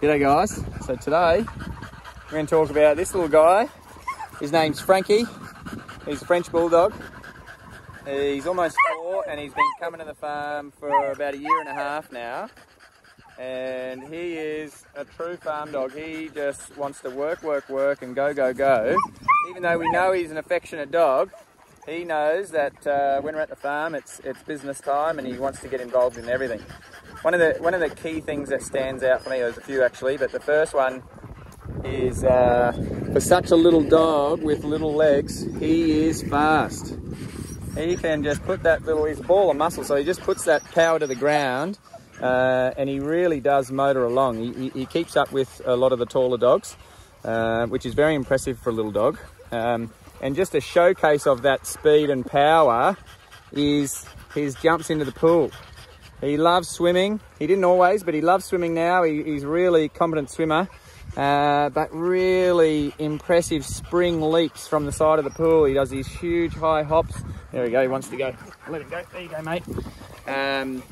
G'day guys. So today we're going to talk about this little guy. His name's Frankie. He's a French Bulldog. He's almost four and he's been coming to the farm for about a year and a half now. And he is a true farm dog. He just wants to work, work, work and go, go, go. Even though we know he's an affectionate dog, he knows that uh, when we're at the farm, it's, it's business time and he wants to get involved in everything. One of the one of the key things that stands out for me, there's a few actually, but the first one is uh, for such a little dog with little legs, he is fast. He can just put that little, he's a ball of muscle, so he just puts that power to the ground uh, and he really does motor along. He, he, he, keeps up with a lot of the taller dogs, uh, which is very impressive for a little dog. Um, and just a showcase of that speed and power is his jumps into the pool. He loves swimming. He didn't always, but he loves swimming now. He, he's really competent swimmer. Uh, but really impressive spring leaps from the side of the pool. He does these huge high hops. There we go, he wants to go. Let him go, there you go, mate. Um,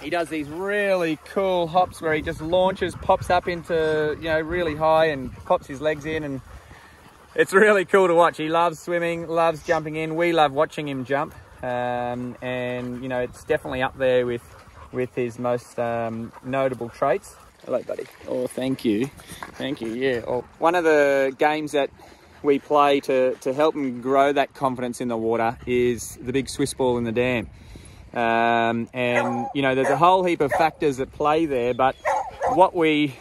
he does these really cool hops where he just launches, pops up into, you know, really high and pops his legs in and it's really cool to watch. He loves swimming, loves jumping in. We love watching him jump um, and you know it's definitely up there with with his most um, notable traits. Hello, buddy. Oh, thank you, thank you. Yeah. Oh, one of the games that we play to to help him grow that confidence in the water is the big Swiss ball in the dam. Um, and you know there's a whole heap of factors that play there, but what we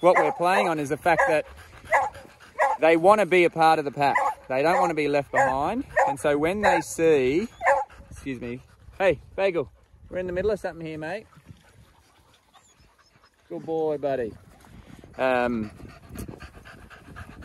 what we're playing on is the fact that they want to be a part of the pack. They don't want to be left behind. And so when they see excuse me. Hey, Bagel, we're in the middle of something here, mate. Good boy, buddy. Um,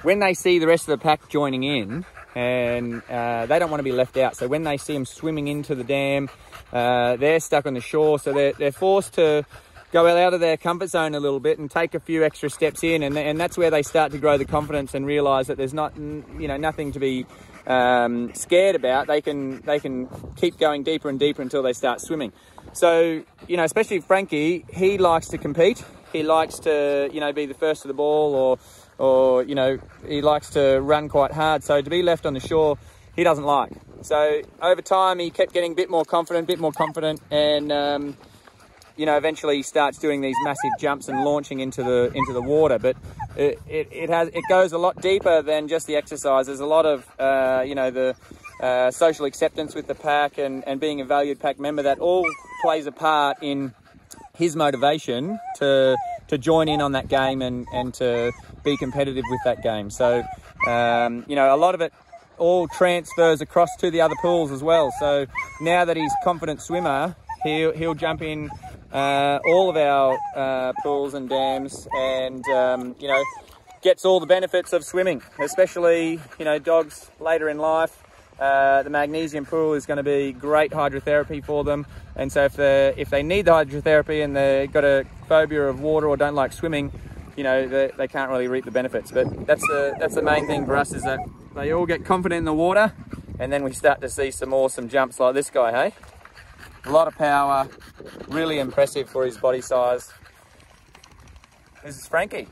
when they see the rest of the pack joining in, and uh, they don't want to be left out. So when they see them swimming into the dam, uh, they're stuck on the shore. So they're, they're forced to go out of their comfort zone a little bit and take a few extra steps in. And, and that's where they start to grow the confidence and realize that there's not, you know, nothing to be um, scared about, they can they can keep going deeper and deeper until they start swimming. So you know, especially Frankie, he likes to compete. He likes to you know be the first to the ball, or or you know he likes to run quite hard. So to be left on the shore, he doesn't like. So over time, he kept getting a bit more confident, a bit more confident, and um, you know, eventually he starts doing these massive jumps and launching into the into the water. But it, it, it has it goes a lot deeper than just the exercise. There's a lot of uh, you know the uh, social acceptance with the pack and, and being a valued pack member that all plays a part in his motivation to to join in on that game and, and to be competitive with that game. So um, you know a lot of it all transfers across to the other pools as well. So now that he's confident swimmer, he'll he'll jump in uh, all of our uh, pools and dams and, um, you know, gets all the benefits of swimming, especially, you know, dogs later in life. Uh, the magnesium pool is going to be great hydrotherapy for them. And so if they if they need the hydrotherapy and they've got a phobia of water or don't like swimming, you know, they, they can't really reap the benefits. But that's the, that's the main thing for us is that they all get confident in the water and then we start to see some awesome jumps like this guy, hey? A lot of power, really impressive for his body size. This is Frankie.